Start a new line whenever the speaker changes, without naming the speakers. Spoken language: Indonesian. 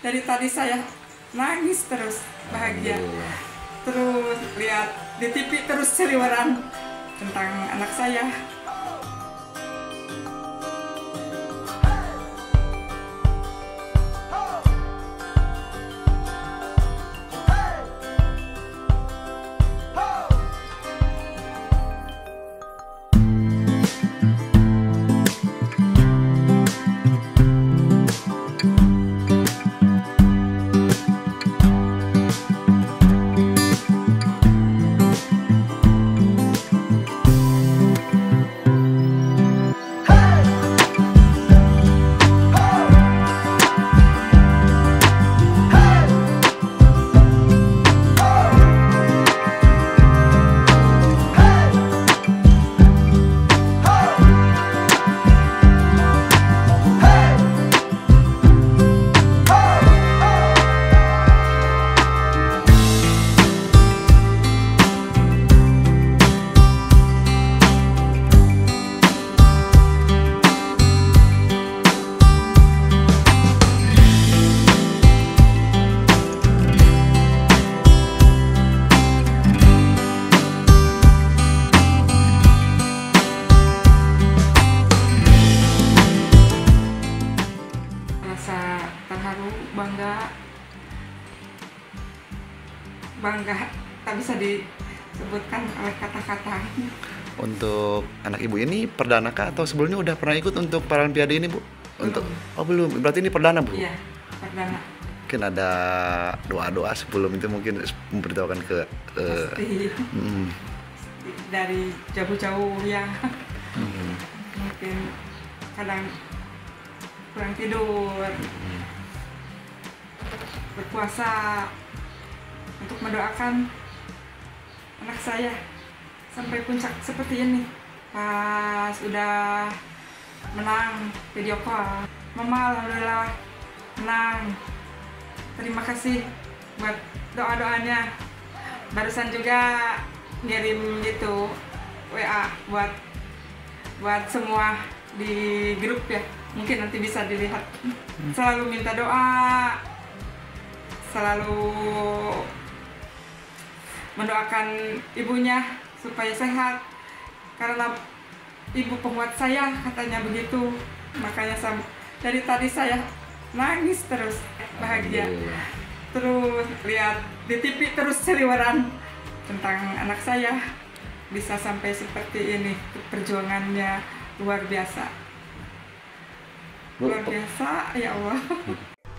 dari tadi saya nangis terus bahagia. Terus lihat di TV terus seliweran tentang anak saya terharu bangga. Bangga tak bisa disebutkan oleh kata-kata.
Untuk anak ibu ini perdana kah? Atau sebelumnya udah pernah ikut untuk Paralimpiade ini bu? Untuk oh belum, berarti ini perdana bu?
iya perdana.
Mungkin ada doa-doa sebelum itu mungkin memberitahukan ke. eh,
pasti.
Mm,
dari jauh-jauh ya.
Mm,
mungkin kadang kurang tidur.
Mm.
Berpuasa untuk mendoakan anak saya sampai puncak seperti ini. Pas udah menang video call. Mama alhamdulillah menang. Terima kasih buat doa-doanya. Barusan juga ngirim gitu WA buat buat semua di grup ya. Mungkin nanti bisa dilihat. Selalu minta doa selalu mendoakan ibunya supaya sehat. Karena ibu penguat saya katanya begitu. Makanya sam- dari tadi saya nangis terus bahagia. Terus lihat di TV terus seliweran tentang anak saya. Bisa sampai seperti ini perjuangannya luar biasa. Luar biasa ya Allah